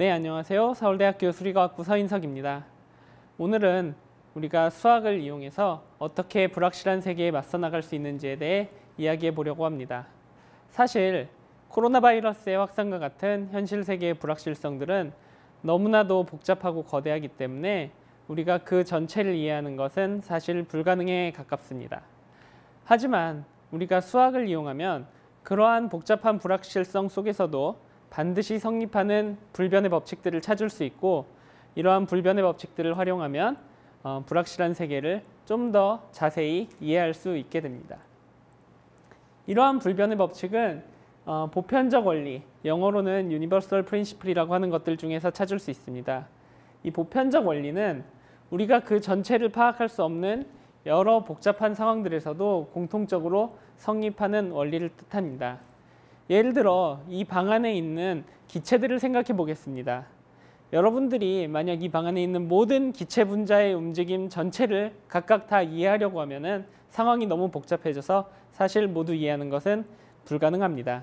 네, 안녕하세요. 서울대학교 수리과학부 서인석입니다. 오늘은 우리가 수학을 이용해서 어떻게 불확실한 세계에 맞서 나갈 수 있는지에 대해 이야기해 보려고 합니다. 사실 코로나 바이러스의 확산과 같은 현실 세계의 불확실성들은 너무나도 복잡하고 거대하기 때문에 우리가 그 전체를 이해하는 것은 사실 불가능에 가깝습니다. 하지만 우리가 수학을 이용하면 그러한 복잡한 불확실성 속에서도 반드시 성립하는 불변의 법칙들을 찾을 수 있고 이러한 불변의 법칙들을 활용하면 어, 불확실한 세계를 좀 더 자세히 이해할 수 있게 됩니다. 이러한 불변의 법칙은 어, 보편적 원리, 영어로는 Universal Principle이라고 하는 것들 중에서 찾을 수 있습니다. 이 보편적 원리는 우리가 그 전체를 파악할 수 없는 여러 복잡한 상황들에서도 공통적으로 성립하는 원리를 뜻합니다. 예를 들어 이 방 안에 있는 기체들을 생각해 보겠습니다. 여러분들이 만약 이 방 안에 있는 모든 기체 분자의 움직임 전체를 각각 다 이해하려고 하면 상황이 너무 복잡해져서 사실 모두 이해하는 것은 불가능합니다.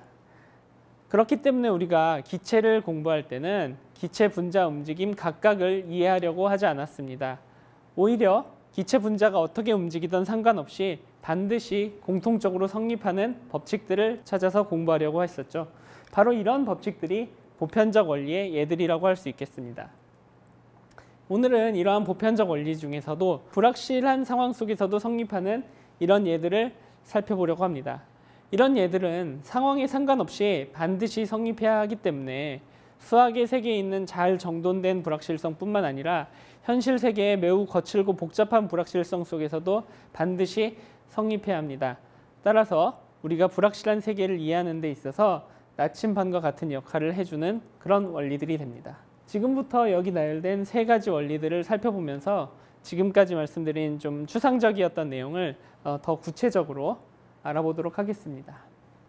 그렇기 때문에 우리가 기체를 공부할 때는 기체 분자 움직임 각각을 이해하려고 하지 않았습니다. 오히려 기체 분자가 어떻게 움직이든 상관없이 반드시 공통적으로 성립하는 법칙들을 찾아서 공부하려고 했었죠. 바로 이런 법칙들이 보편적 원리의 예들이라고 할 수 있겠습니다. 오늘은 이러한 보편적 원리 중에서도 불확실한 상황 속에서도 성립하는 이런 예들을 살펴보려고 합니다. 이런 예들은 상황에 상관없이 반드시 성립해야 하기 때문에 수학의 세계에 있는 잘 정돈된 불확실성뿐만 아니라 현실 세계의 매우 거칠고 복잡한 불확실성 속에서도 반드시 성립해야 합니다. 따라서 우리가 불확실한 세계를 이해하는 데 있어서 나침반과 같은 역할을 해주는 그런 원리들이 됩니다. 지금부터 여기 나열된 세 가지 원리들을 살펴보면서 지금까지 말씀드린 좀 추상적이었던 내용을 어, 더 구체적으로 알아보도록 하겠습니다.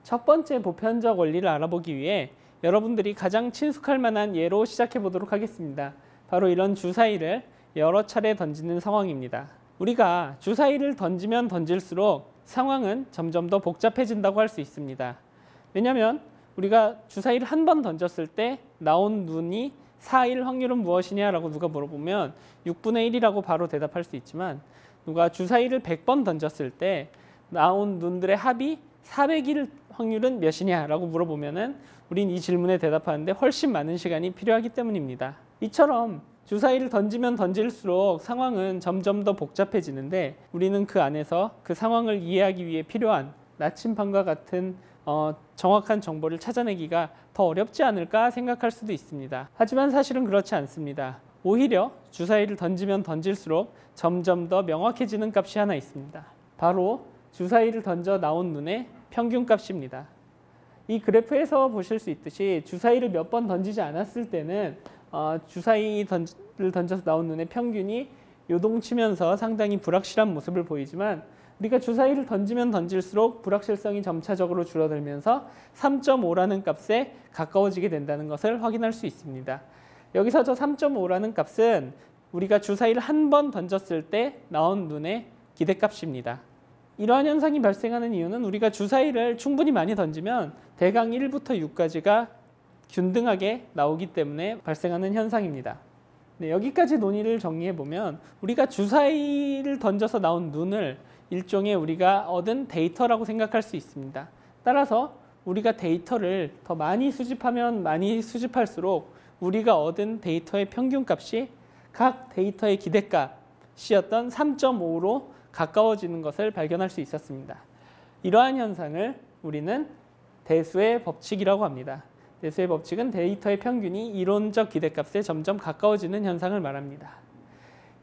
첫 번째 보편적 원리를 알아보기 위해 여러분들이 가장 친숙할 만한 예로 시작해 보도록 하겠습니다. 바로 이런 주사위를 여러 차례 던지는 상황입니다. 우리가 주사위를 던지면 던질수록 상황은 점점 더 복잡해진다고 할 수 있습니다. 왜냐하면 우리가 주사위를 한 번 던졌을 때 나온 눈이 4일 확률은 무엇이냐라고 누가 물어보면 6분의 1이라고 바로 대답할 수 있지만 누가 주사위를 100번 던졌을 때 나온 눈들의 합이 400일 확률은 몇이냐라고 물어보면 은 우린 이 질문에 대답하는데 훨씬 많은 시간이 필요하기 때문입니다. 이처럼 주사위를 던지면 던질수록 상황은 점점 더 복잡해지는데 우리는 그 안에서 그 상황을 이해하기 위해 필요한 나침반과 같은 어, 정확한 정보를 찾아내기가 더 어렵지 않을까 생각할 수도 있습니다. 하지만 사실은 그렇지 않습니다. 오히려 주사위를 던지면 던질수록 점점 더 명확해지는 값이 하나 있습니다. 바로 주사위를 던져 나온 눈의 평균값입니다. 이 그래프에서 보실 수 있듯이 주사위를 몇 번 던지지 않았을 때는 어, 주사위를 던져서 나온 눈의 평균이 요동치면서 상당히 불확실한 모습을 보이지만 우리가 주사위를 던지면 던질수록 불확실성이 점차적으로 줄어들면서 3.5라는 값에 가까워지게 된다는 것을 확인할 수 있습니다. 여기서 저 3.5라는 값은 우리가 주사위를 한 번 던졌을 때 나온 눈의 기대값입니다. 이러한 현상이 발생하는 이유는 우리가 주사위를 충분히 많이 던지면 대강 1부터 6까지가 균등하게 나오기 때문에 발생하는 현상입니다. 네, 여기까지 논의를 정리해 보면 우리가 주사위를 던져서 나온 눈을 일종의 우리가 얻은 데이터라고 생각할 수 있습니다. 따라서 우리가 데이터를 더 많이 수집하면 많이 수집할수록 우리가 얻은 데이터의 평균값이 각 데이터의 기대값이었던 3.5로 가까워지는 것을 발견할 수 있었습니다. 이러한 현상을 우리는 대수의 법칙이라고 합니다. 대수의 법칙은 데이터의 평균이 이론적 기대값에 점점 가까워지는 현상을 말합니다.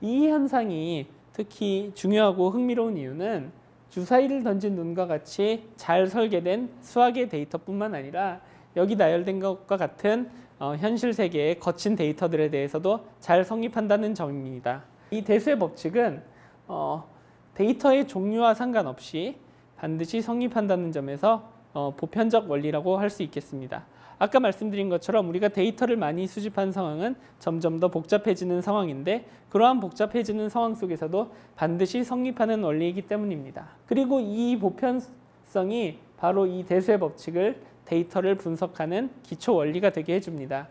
이 현상이 특히 중요하고 흥미로운 이유는 주사위를 던진 눈과 같이 잘 설계된 수학의 데이터뿐만 아니라 여기 나열된 것과 같은 어, 현실 세계의 거친 데이터들에 대해서도 잘 성립한다는 점입니다. 이 대수의 법칙은 어, 데이터의 종류와 상관없이 반드시 성립한다는 점에서 어, 보편적 원리라고 할 수 있겠습니다. 아까 말씀드린 것처럼 우리가 데이터를 많이 수집한 상황은 점점 더 복잡해지는 상황인데 그러한 복잡해지는 상황 속에서도 반드시 성립하는 원리이기 때문입니다. 그리고 이 보편성이 바로 이 대수의 법칙을 데이터를 분석하는 기초 원리가 되게 해줍니다.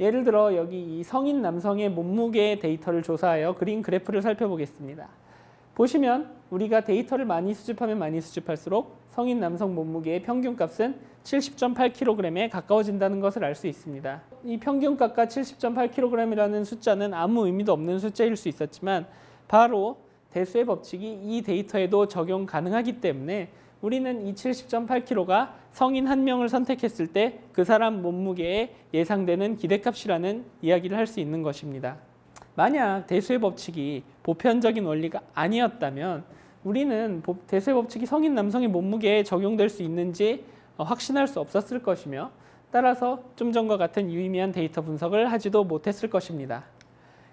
예를 들어 여기 이 성인 남성의 몸무게 데이터를 조사하여 그린 그래프를 살펴보겠습니다. 보시면 우리가 데이터를 많이 수집하면 많이 수집할수록 성인 남성 몸무게의 평균값은 70.8kg에 가까워진다는 것을 알 수 있습니다. 이 평균값과 70.8kg이라는 숫자는 아무 의미도 없는 숫자일 수 있었지만 바로 대수의 법칙이 이 데이터에도 적용 가능하기 때문에 우리는 이 70.8kg가 성인 한 명을 선택했을 때 그 사람 몸무게에 예상되는 기대값이라는 이야기를 할 수 있는 것입니다. 만약 대수의 법칙이 보편적인 원리가 아니었다면 우리는 대수의 법칙이 성인 남성의 몸무게에 적용될 수 있는지 확신할 수 없었을 것이며 따라서 좀 전과 같은 유의미한 데이터 분석을 하지도 못했을 것입니다.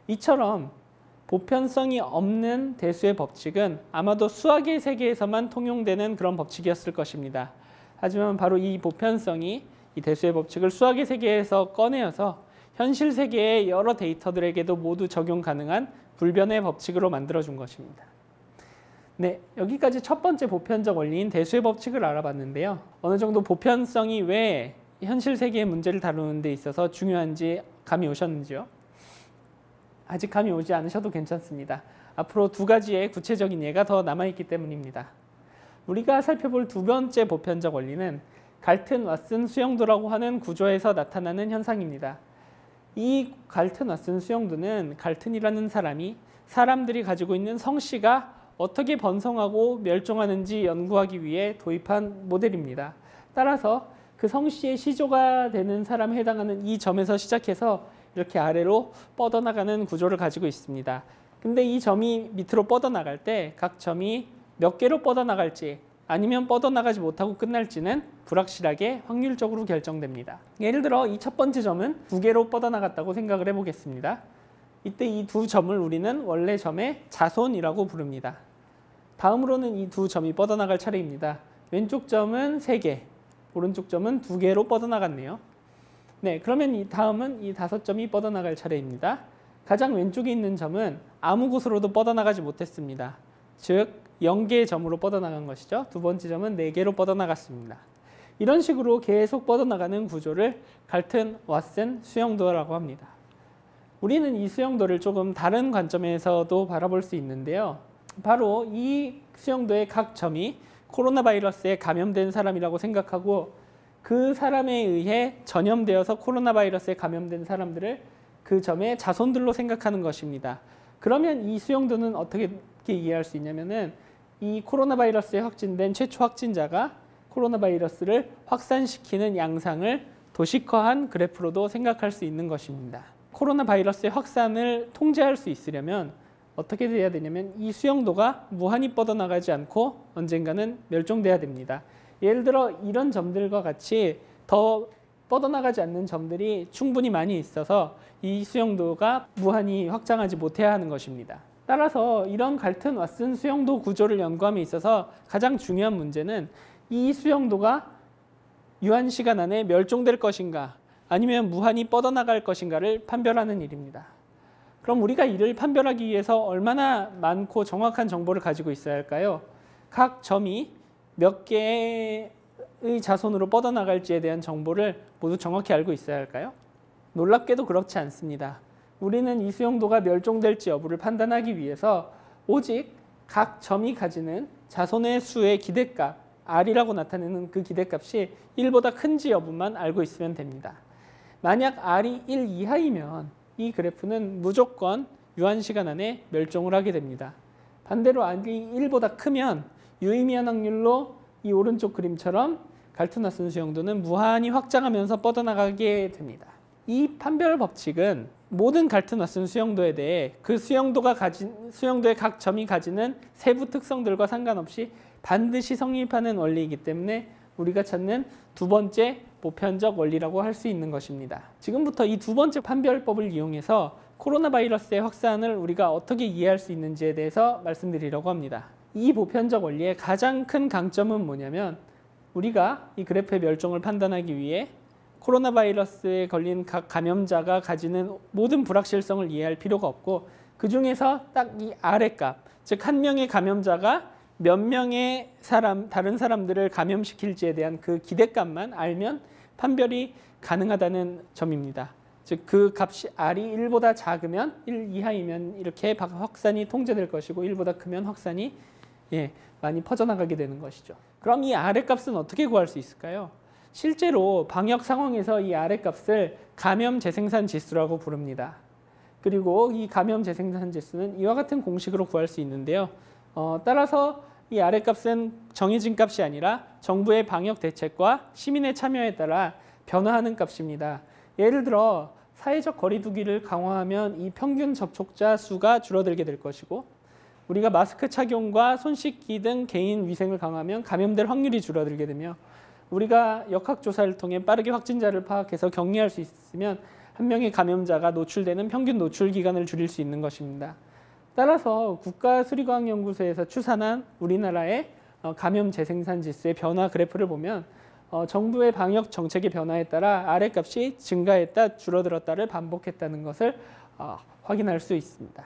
이처럼 보편성이 없는 대수의 법칙은 아마도 수학의 세계에서만 통용되는 그런 법칙이었을 것입니다. 하지만 바로 이 보편성이 이 대수의 법칙을 수학의 세계에서 꺼내어서 현실 세계의 여러 데이터들에게도 모두 적용 가능한 불변의 법칙으로 만들어준 것입니다. 네, 여기까지 첫 번째 보편적 원리인 대수의 법칙을 알아봤는데요. 어느 정도 보편성이 왜 현실 세계의 문제를 다루는 데 있어서 중요한지 감이 오셨는지요? 아직 감이 오지 않으셔도 괜찮습니다. 앞으로 두 가지의 구체적인 예가 더 남아있기 때문입니다. 우리가 살펴볼 두 번째 보편적 원리는 갈튼 왓슨 수용도라고 하는 구조에서 나타나는 현상입니다. 이 갈튼 왓슨 수용도는 갈튼이라는 사람이 사람들이 가지고 있는 성씨가 어떻게 번성하고 멸종하는지 연구하기 위해 도입한 모델입니다. 따라서 그 성씨의 시조가 되는 사람에 해당하는 이 점에서 시작해서 이렇게 아래로 뻗어나가는 구조를 가지고 있습니다. 근데 이 점이 밑으로 뻗어나갈 때 각 점이 몇 개로 뻗어나갈지 아니면 뻗어나가지 못하고 끝날지는 불확실하게 확률적으로 결정됩니다. 예를 들어 이 첫 번째 점은 두 개로 뻗어나갔다고 생각을 해보겠습니다. 이때 이 두 점을 우리는 원래 점의 자손이라고 부릅니다. 다음으로는 이 두 점이 뻗어나갈 차례입니다. 왼쪽 점은 세개 오른쪽 점은 두 개로 뻗어나갔네요. 네, 그러면 이 다음은 이 다섯 점이 뻗어나갈 차례입니다. 가장 왼쪽에 있는 점은 아무 곳으로도 뻗어나가지 못했습니다. 즉, 0개의 점으로 뻗어나간 것이죠. 두 번째 점은 4개로 뻗어나갔습니다. 이런 식으로 계속 뻗어나가는 구조를 갈튼 왓슨 수용도라고 합니다. 우리는 이 수용도를 조금 다른 관점에서도 바라볼 수 있는데요. 바로 이 수용도의 각 점이 코로나 바이러스에 감염된 사람이라고 생각하고 그 사람에 의해 전염되어서 코로나 바이러스에 감염된 사람들을 그 점의 자손들로 생각하는 것입니다. 그러면 이 수용도는 어떻게 이해할 수 있냐면은 이 코로나 바이러스에 확진된 최초 확진자가 코로나 바이러스를 확산시키는 양상을 도식화한 그래프로도 생각할 수 있는 것입니다. 코로나 바이러스의 확산을 통제할 수 있으려면 어떻게 돼야 되냐면 이 수용도가 무한히 뻗어나가지 않고 언젠가는 멸종돼야 됩니다. 예를 들어 이런 점들과 같이 더 뻗어나가지 않는 점들이 충분히 많이 있어서 이 수용도가 무한히 확장하지 못해야 하는 것입니다. 따라서 이런 갈튼 왓슨 수용도 구조를 연구함에 있어서 가장 중요한 문제는 이 수용도가 유한 시간 안에 멸종될 것인가 아니면 무한히 뻗어나갈 것인가를 판별하는 일입니다. 그럼 우리가 이를 판별하기 위해서 얼마나 많고 정확한 정보를 가지고 있어야 할까요? 각 점이 몇 개의 자손으로 뻗어나갈지에 대한 정보를 모두 정확히 알고 있어야 할까요? 놀랍게도 그렇지 않습니다. 우리는 이 수용도가 멸종될지 여부를 판단하기 위해서 오직 각 점이 가지는 자손의 수의 기대값, R이라고 나타내는 그 기대값이 1보다 큰지 여부만 알고 있으면 됩니다. 만약 R이 1 이하이면 이 그래프는 무조건 유한 시간 안에 멸종을 하게 됩니다. 반대로 R이 1보다 크면 유의미한 확률로 이 오른쪽 그림처럼 갈투나슨 수용도는 무한히 확장하면서 뻗어나가게 됩니다. 이 판별 법칙은 모든 갈트너슨 수용도에 대해 그 수용도가 가진 수용도의 각 점이 가지는 세부 특성들과 상관없이 반드시 성립하는 원리이기 때문에 우리가 찾는 두 번째 보편적 원리라고 할 수 있는 것입니다. 지금부터 이 두 번째 판별법을 이용해서 코로나 바이러스의 확산을 우리가 어떻게 이해할 수 있는지에 대해서 말씀드리려고 합니다. 이 보편적 원리의 가장 큰 강점은 뭐냐면 우리가 이 그래프의 멸종을 판단하기 위해 코로나 바이러스에 걸린 각 감염자가 가지는 모든 불확실성을 이해할 필요가 없고 그 중에서 딱 이 아래 값, 즉 한 명의 감염자가 몇 명의 사람, 다른 사람들을 감염시킬지에 대한 그 기대값만 알면 판별이 가능하다는 점입니다. 즉 그 값이 r이 1보다 작으면 1 이하이면 이렇게 박- 확산이 통제될 것이고 1보다 크면 확산이 예, 많이 퍼져나가게 되는 것이죠. 그럼 이 r의 값은 어떻게 구할 수 있을까요? 실제로 방역 상황에서 이 r의 값을 감염 재생산 지수라고 부릅니다. 그리고 이 감염 재생산 지수는 이와 같은 공식으로 구할 수 있는데요. 어, 따라서 이 r의 값은 정해진 값이 아니라 정부의 방역 대책과 시민의 참여에 따라 변화하는 값입니다. 예를 들어 사회적 거리두기를 강화하면 이 평균 접촉자 수가 줄어들게 될 것이고 우리가 마스크 착용과 손 씻기 등 개인 위생을 강화하면 감염될 확률이 줄어들게 되며 우리가 역학조사를 통해 빠르게 확진자를 파악해서 격리할 수 있으면 한 명의 감염자가 노출되는 평균 노출 기간을 줄일 수 있는 것입니다. 따라서 국가수리과학연구소에서 추산한 우리나라의 어, 감염 재생산 지수의 변화 그래프를 보면 어, 정부의 방역 정책의 변화에 따라 아래 값이 증가했다 줄어들었다를 반복했다는 것을 어, 확인할 수 있습니다.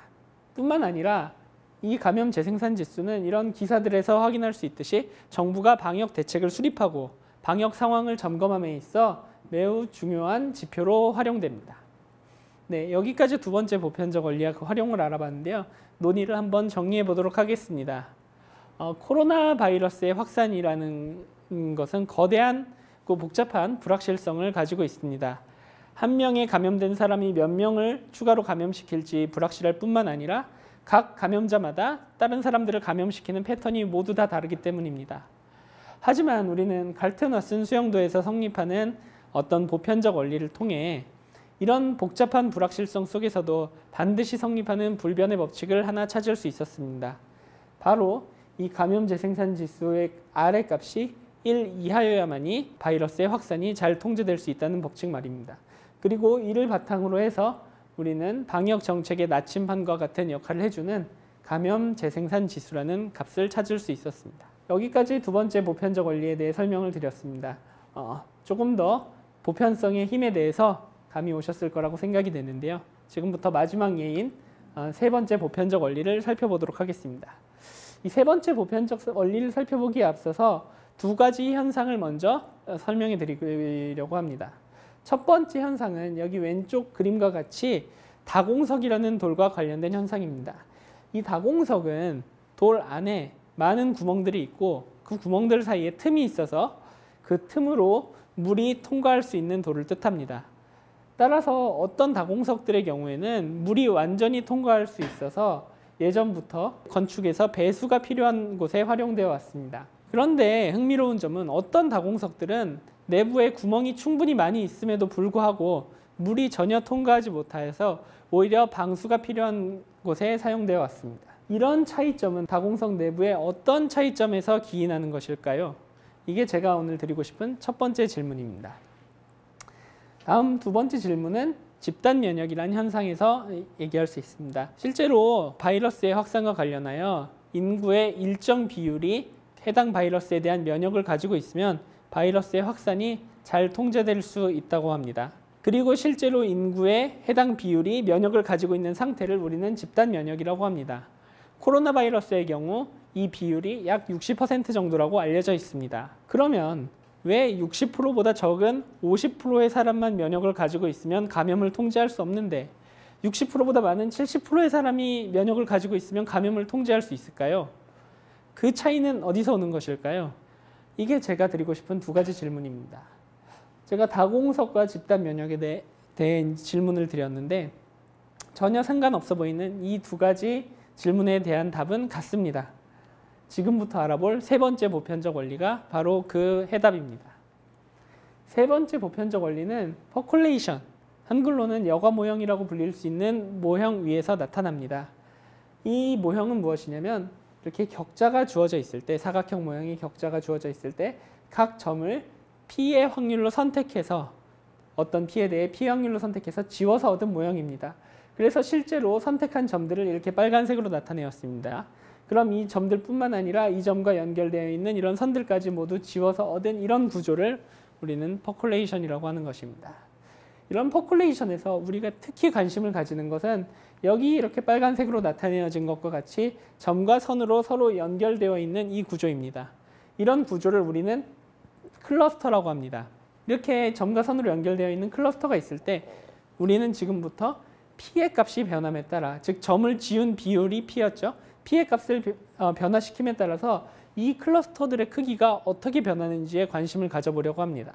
뿐만 아니라 이 감염 재생산 지수는 이런 기사들에서 확인할 수 있듯이 정부가 방역 대책을 수립하고 방역 상황을 점검함에 있어 매우 중요한 지표로 활용됩니다. 네, 여기까지 두 번째 보편적 원리학 활용을 알아봤는데요. 논의를 한번 정리해 보도록 하겠습니다. 어, 코로나 바이러스의 확산이라는 것은 거대한 그 복잡한 불확실성을 가지고 있습니다. 한 명의 감염된 사람이 몇 명을 추가로 감염시킬지 불확실할 뿐만 아니라 각 감염자마다 다른 사람들을 감염시키는 패턴이 모두 다 다르기 때문입니다. 하지만 우리는 갈튼 왓슨 수영도에서 성립하는 어떤 보편적 원리를 통해 이런 복잡한 불확실성 속에서도 반드시 성립하는 불변의 법칙을 하나 찾을 수 있었습니다. 바로 이 감염 재생산 지수의 R의 값이 1 이하여야만이 바이러스의 확산이 잘 통제될 수 있다는 법칙 말입니다. 그리고 이를 바탕으로 해서 우리는 방역 정책의 나침반과 같은 역할을 해주는 감염 재생산 지수라는 값을 찾을 수 있었습니다. 여기까지 두 번째 보편적 원리에 대해 설명을 드렸습니다. 어, 조금 더 보편성의 힘에 대해서 감이 오셨을 거라고 생각이 되는데요. 지금부터 마지막 예인 어, 세 번째 보편적 원리를 살펴보도록 하겠습니다. 이 세 번째 보편적 원리를 살펴보기에 앞서서 두 가지 현상을 먼저 어, 설명해 드리려고 합니다. 첫 번째 현상은 여기 왼쪽 그림과 같이 다공석이라는 돌과 관련된 현상입니다. 이 다공석은 돌 안에 많은 구멍들이 있고 그 구멍들 사이에 틈이 있어서 그 틈으로 물이 통과할 수 있는 돌을 뜻합니다. 따라서 어떤 다공석들의 경우에는 물이 완전히 통과할 수 있어서 예전부터 건축에서 배수가 필요한 곳에 활용되어 왔습니다. 그런데 흥미로운 점은 어떤 다공석들은 내부에 구멍이 충분히 많이 있음에도 불구하고 물이 전혀 통과하지 못하여서 오히려 방수가 필요한 곳에 사용되어 왔습니다. 이런 차이점은 다공석 내부의 어떤 차이점에서 기인하는 것일까요? 이게 제가 오늘 드리고 싶은 첫 번째 질문입니다. 다음 두 번째 질문은 집단 면역이라는 현상에서 얘기할 수 있습니다. 실제로 바이러스의 확산과 관련하여 인구의 일정 비율이 해당 바이러스에 대한 면역을 가지고 있으면 바이러스의 확산이 잘 통제될 수 있다고 합니다. 그리고 실제로 인구의 해당 비율이 면역을 가지고 있는 상태를 우리는 집단 면역이라고 합니다. 코로나 바이러스의 경우 이 비율이 약 60% 정도라고 알려져 있습니다. 그러면 왜 60%보다 적은 50%의 사람만 면역을 가지고 있으면 감염을 통제할 수 없는데 60%보다 많은 70%의 사람이 면역을 가지고 있으면 감염을 통제할 수 있을까요? 그 차이는 어디서 오는 것일까요? 이게 제가 드리고 싶은 두 가지 질문입니다. 제가 다공석과 집단 면역에 대해, 대해 질문을 드렸는데 전혀 상관없어 보이는 이 두 가지 질문에 대한 답은 같습니다. 지금부터 알아볼 세 번째 보편적 원리가 바로 그 해답입니다. 세 번째 보편적 원리는 percolation, 한글로는 여과 모형이라고 불릴 수 있는 모형 위에서 나타납니다. 이 모형은 무엇이냐면 이렇게 격자가 주어져 있을 때 사각형 모형의 격자가 주어져 있을 때 각 점을 P의 확률로 선택해서 어떤 P에 대해 P 확률로 선택해서 지워서 얻은 모형입니다. 그래서 실제로 선택한 점들을 이렇게 빨간색으로 나타내었습니다. 그럼 이 점들뿐만 아니라 이 점과 연결되어 있는 이런 선들까지 모두 지워서 얻은 이런 구조를 우리는 percolation이라고 하는 것입니다. 이런 퍼콜레이션에서 우리가 특히 관심을 가지는 것은 여기 이렇게 빨간색으로 나타내어진 것과 같이 점과 선으로 서로 연결되어 있는 이 구조입니다. 이런 구조를 우리는 클러스터라고 합니다. 이렇게 점과 선으로 연결되어 있는 클러스터가 있을 때 우리는 지금부터 P의 값이 변함에 따라 즉 점을 지운 비율이 P였죠. P의 값을 어, 변화시킴에 따라서 이 클러스터들의 크기가 어떻게 변하는지에 관심을 가져보려고 합니다.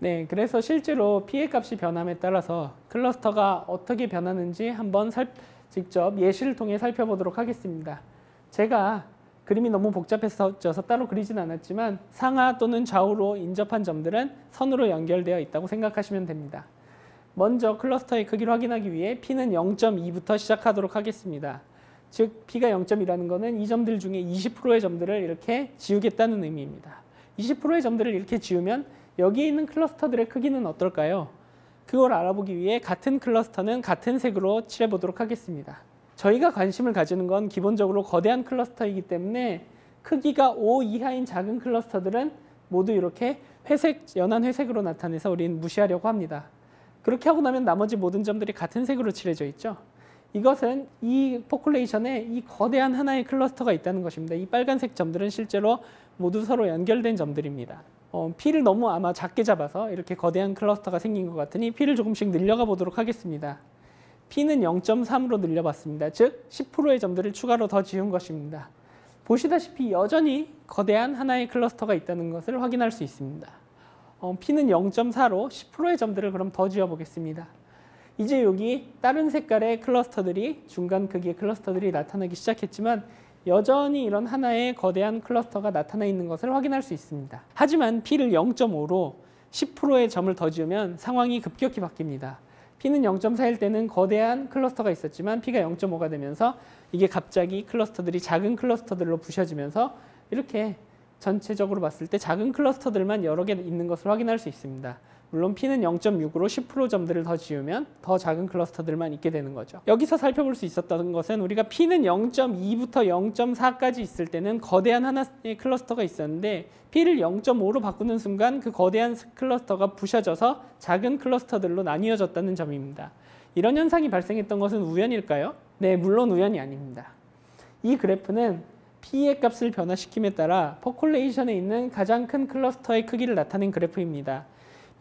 네, 그래서 실제로 P의 값이 변함에 따라서 클러스터가 어떻게 변하는지 한번 살, 직접 예시를 통해 살펴보도록 하겠습니다. 제가 그림이 너무 복잡해져서 따로 그리진 않았지만 상하 또는 좌우로 인접한 점들은 선으로 연결되어 있다고 생각하시면 됩니다. 먼저 클러스터의 크기를 확인하기 위해 P는 0.2부터 시작하도록 하겠습니다. 즉 P가 0.2라는 것은 이 점들 중에 20%의 점들을 이렇게 지우겠다는 의미입니다. 20%의 점들을 이렇게 지우면 여기에 있는 클러스터들의 크기는 어떨까요? 그걸 알아보기 위해 같은 클러스터는 같은 색으로 칠해보도록 하겠습니다. 저희가 관심을 가지는 건 기본적으로 거대한 클러스터이기 때문에 크기가 5 이하인 작은 클러스터들은 모두 이렇게 회색, 연한 회색으로 나타내서 우리는 무시하려고 합니다. 그렇게 하고 나면 나머지 모든 점들이 같은 색으로 칠해져 있죠. 이것은 이 percolation에 이 거대한 하나의 클러스터가 있다는 것입니다. 이 빨간색 점들은 실제로 모두 서로 연결된 점들입니다. 어, P를 너무 아마 작게 잡아서 이렇게 거대한 클러스터가 생긴 것 같으니 P를 조금씩 늘려가 보도록 하겠습니다. P는 0.3으로 늘려봤습니다. 즉 10%의 점들을 추가로 더 지운 것입니다. 보시다시피 여전히 거대한 하나의 클러스터가 있다는 것을 확인할 수 있습니다. 어, P는 0.4로 10%의 점들을 그럼 더 지워보겠습니다. 이제 여기 다른 색깔의 클러스터들이 중간 크기의 클러스터들이 나타나기 시작했지만 여전히 이런 하나의 거대한 클러스터가 나타나 있는 것을 확인할 수 있습니다. 하지만 P를 0.5로 10%의 점을 더 지우면 상황이 급격히 바뀝니다. P는 0.4일 때는 거대한 클러스터가 있었지만 P가 0.5가 되면서 이게 갑자기 클러스터들이 작은 클러스터들로 부셔지면서 이렇게 전체적으로 봤을 때 작은 클러스터들만 여러 개 있는 것을 확인할 수 있습니다. 물론 P는 0.6으로 10% 점들을 더 지우면 더 작은 클러스터들만 있게 되는 거죠. 여기서 살펴볼 수 있었던 것은 우리가 P는 0.2부터 0.4까지 있을 때는 거대한 하나의 클러스터가 있었는데 P를 0.5로 바꾸는 순간 그 거대한 클러스터가 부셔져서 작은 클러스터들로 나뉘어졌다는 점입니다. 이런 현상이 발생했던 것은 우연일까요? 네, 물론 우연이 아닙니다. 이 그래프는 P의 값을 변화시킴에 따라 percolation에 있는 가장 큰 클러스터의 크기를 나타낸 그래프입니다.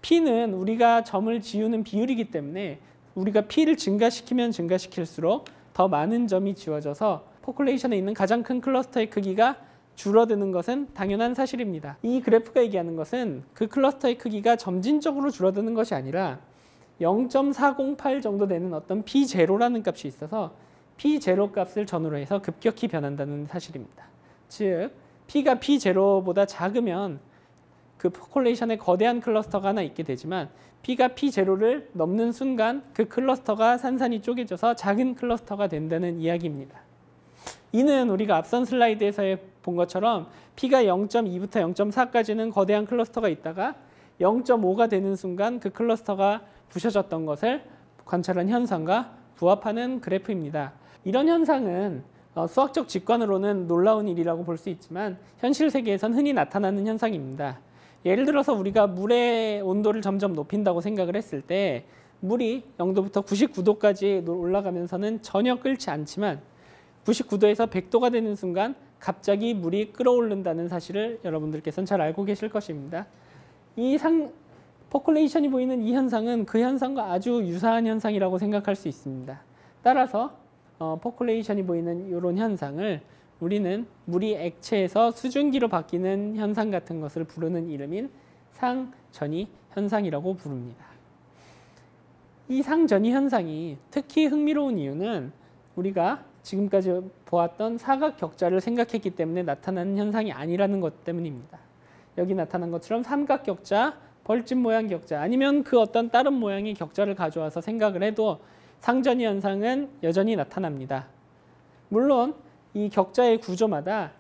P는 우리가 점을 지우는 비율이기 때문에 우리가 P를 증가시키면 증가시킬수록 더 많은 점이 지워져서 percolation에 있는 가장 큰 클러스터의 크기가 줄어드는 것은 당연한 사실입니다. 이 그래프가 얘기하는 것은 그 클러스터의 크기가 점진적으로 줄어드는 것이 아니라 0.408 정도 되는 어떤 P0라는 값이 있어서 P0 값을 전후로 해서 급격히 변한다는 사실입니다. 즉, P가 P0보다 작으면 그 percolation에 거대한 클러스터가 하나 있게 되지만 P가 P0를 넘는 순간 그 클러스터가 산산이 쪼개져서 작은 클러스터가 된다는 이야기입니다. 이는 우리가 앞선 슬라이드에서 본 것처럼 P가 0.2부터 0.4까지는 거대한 클러스터가 있다가 0.5가 되는 순간 그 클러스터가 부셔졌던 것을 관찰한 현상과 부합하는 그래프입니다. 이런 현상은 어, 수학적 직관으로는 놀라운 일이라고 볼 수 있지만 현실 세계에선 흔히 나타나는 현상입니다. 예를 들어서 우리가 물의 온도를 점점 높인다고 생각을 했을 때 물이 0도부터 99도까지 올라가면서는 전혀 끓지 않지만 99도에서 100도가 되는 순간 갑자기 물이 끓어오른다는 사실을 여러분들께서는 잘 알고 계실 것입니다. 이 상, percolation이 보이는 이 현상은 그 현상과 아주 유사한 현상이라고 생각할 수 있습니다. 따라서 어, percolation이 보이는 이런 현상을 우리는 물이 액체에서 수증기로 바뀌는 현상 같은 것을 부르는 이름인 상전이 현상이라고 부릅니다. 이 상전이 현상이 특히 흥미로운 이유는 우리가 지금까지 보았던 사각 격자를 생각했기 때문에 나타나는 현상이 아니라는 것 때문입니다. 여기 나타난 것처럼 삼각 격자, 벌집 모양 격자 아니면 그 어떤 다른 모양의 격자를 가져와서 생각을 해도 상전이 현상은 여전히 나타납니다. 물론 이 격자의 구조마다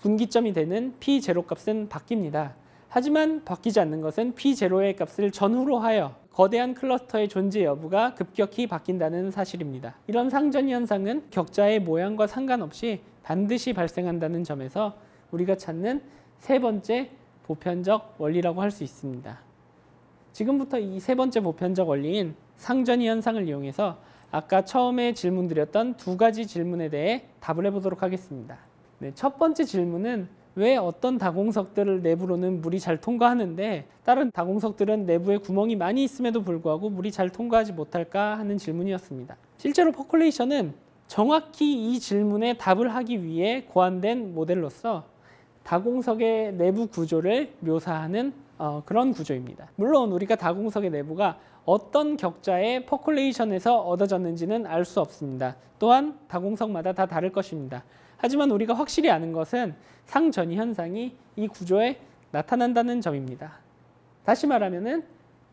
분기점이 되는 P0 값은 바뀝니다. 하지만 바뀌지 않는 것은 P0의 값을 전후로 하여 거대한 클러스터의 존재 여부가 급격히 바뀐다는 사실입니다. 이런 상전 현상은 격자의 모양과 상관없이 반드시 발생한다는 점에서 우리가 찾는 세 번째 보편적 원리라고 할 수 있습니다. 지금부터 이 세 번째 보편적 원리인 상전이 현상을 이용해서 아까 처음에 질문 드렸던 두 가지 질문에 대해 답을 해보도록 하겠습니다. 네, 첫 번째 질문은 왜 어떤 다공석들을 내부로는 물이 잘 통과하는데 다른 다공석들은 내부에 구멍이 많이 있음에도 불구하고 물이 잘 통과하지 못할까 하는 질문이었습니다. 실제로 퍼콜레이션은 정확히 이 질문에 답을 하기 위해 고안된 모델로서 다공석의 내부 구조를 묘사하는 어, 그런 구조입니다. 물론 우리가 다공석의 내부가 어떤 격자의 퍼콜레이션에서 얻어졌는지는 알 수 없습니다. 또한 다공석마다 다 다를 것입니다. 하지만 우리가 확실히 아는 것은 상전이 현상이 이 구조에 나타난다는 점입니다. 다시 말하면은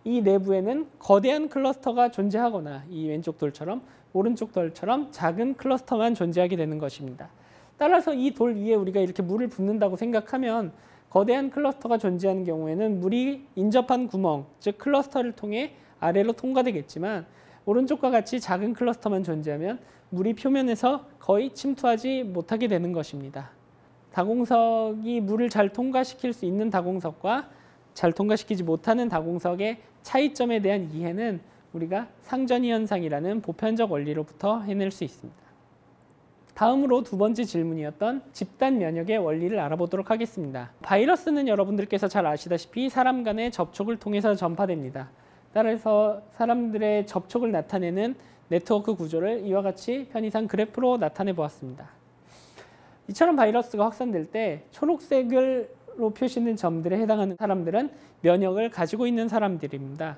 이 내부에는 거대한 클러스터가 존재하거나 이 왼쪽 돌처럼 오른쪽 돌처럼 작은 클러스터만 존재하게 되는 것입니다. 따라서 이 돌 위에 우리가 이렇게 물을 붓는다고 생각하면 거대한 클러스터가 존재하는 경우에는 물이 인접한 구멍, 즉 클러스터를 통해 아래로 통과되겠지만 오른쪽과 같이 작은 클러스터만 존재하면 물이 표면에서 거의 침투하지 못하게 되는 것입니다. 다공석이 물을 잘 통과시킬 수 있는 다공석과 잘 통과시키지 못하는 다공석의 차이점에 대한 이해는 우리가 상전이 현상이라는 보편적 원리로부터 해낼 수 있습니다. 다음으로 두 번째 질문이었던 집단 면역의 원리를 알아보도록 하겠습니다. 바이러스는 여러분들께서 잘 아시다시피 사람 간의 접촉을 통해서 전파됩니다. 따라서 사람들의 접촉을 나타내는 네트워크 구조를 이와 같이 편의상 그래프로 나타내 보았습니다. 이처럼 바이러스가 확산될 때 초록색으로 표시된 점들에 해당하는 사람들은 면역을 가지고 있는 사람들입니다.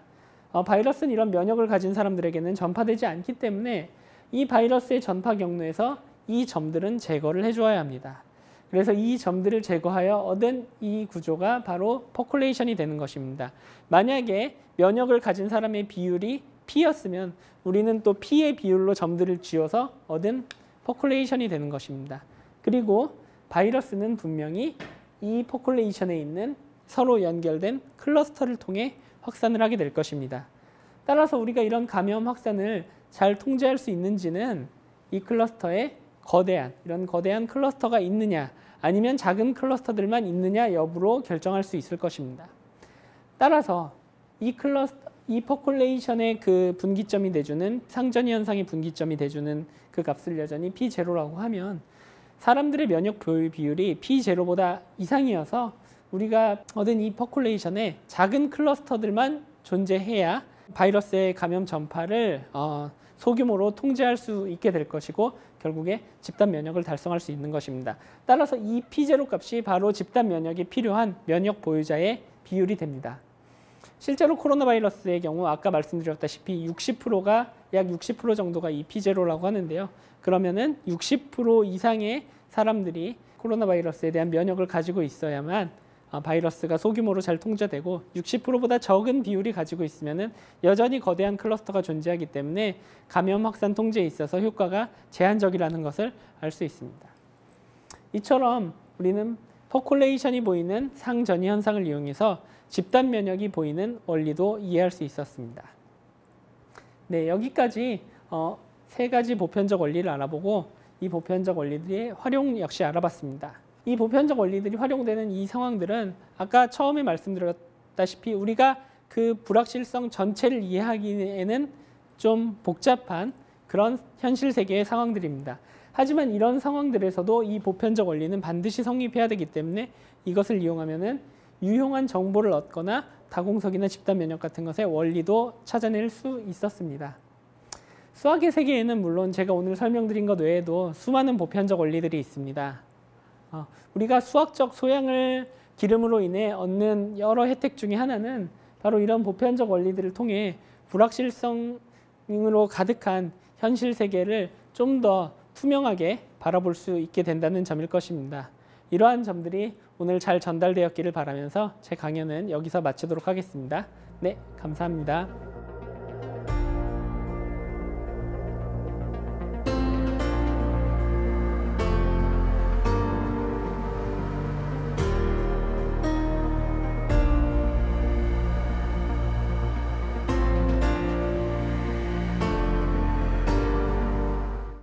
어, 바이러스는 이런 면역을 가진 사람들에게는 전파되지 않기 때문에 이 바이러스의 전파 경로에서 이 점들은 제거를 해주어야 합니다. 그래서 이 점들을 제거하여 얻은 이 구조가 바로 percolation이 되는 것입니다. 만약에 면역을 가진 사람의 비율이 P였으면 우리는 또 P의 비율로 점들을 지워서 얻은 percolation이 되는 것입니다. 그리고 바이러스는 분명히 이 percolation에 있는 서로 연결된 클러스터를 통해 확산을 하게 될 것입니다. 따라서 우리가 이런 감염 확산을 잘 통제할 수 있는지는 이 클러스터에 거대한 이런 거대한 클러스터가 있느냐 아니면 작은 클러스터들만 있느냐 여부로 결정할 수 있을 것입니다. 따라서 이 클러스터 이 percolation의 그 분기점이 내주는 상전이 현상의 분기점이 돼주는 그 값을 여전히 P0라고 하면 사람들의 면역 비율이 P0보다 이상이어서 우리가 얻은 이 percolation에 작은 클러스터들만 존재해야 바이러스의 감염 전파를 어, 소규모로 통제할 수 있게 될 것이고 결국에 집단 면역을 달성할 수 있는 것입니다. 따라서 이 P0 값이 바로 집단 면역이 필요한 면역 보유자의 비율이 됩니다. 실제로 코로나 바이러스의 경우 아까 말씀드렸다시피 60%가 약 60% 정도가 이 P0라고 하는데요. 그러면은 60% 이상의 사람들이 코로나 바이러스에 대한 면역을 가지고 있어야만 어, 바이러스가 소규모로 잘 통제되고 60%보다 적은 비율이 가지고 있으면 여전히 거대한 클러스터가 존재하기 때문에 감염 확산 통제에 있어서 효과가 제한적이라는 것을 알 수 있습니다. 이처럼 우리는 percolation이 보이는 상전이 현상을 이용해서 집단 면역이 보이는 원리도 이해할 수 있었습니다. 네, 여기까지 어, 세 가지 보편적 원리를 알아보고 이 보편적 원리들의 활용 역시 알아봤습니다. 이 보편적 원리들이 활용되는 이 상황들은 아까 처음에 말씀드렸다시피 우리가 그 불확실성 전체를 이해하기에는 좀 복잡한 그런 현실 세계의 상황들입니다. 하지만 이런 상황들에서도 이 보편적 원리는 반드시 성립해야 되기 때문에 이것을 이용하면은 유용한 정보를 얻거나 다공석이나 집단 면역 같은 것의 원리도 찾아낼 수 있었습니다. 수학의 세계에는 물론 제가 오늘 설명드린 것 외에도 수많은 보편적 원리들이 있습니다. 어, 우리가 수학적 소양을 기름으로 인해 얻는 여러 혜택 중에 하나는 바로 이런 보편적 원리들을 통해 불확실성으로 가득한 현실 세계를 좀 더 투명하게 바라볼 수 있게 된다는 점일 것입니다. 이러한 점들이 오늘 잘 전달되었기를 바라면서 제 강연은 여기서 마치도록 하겠습니다. 네, 감사합니다.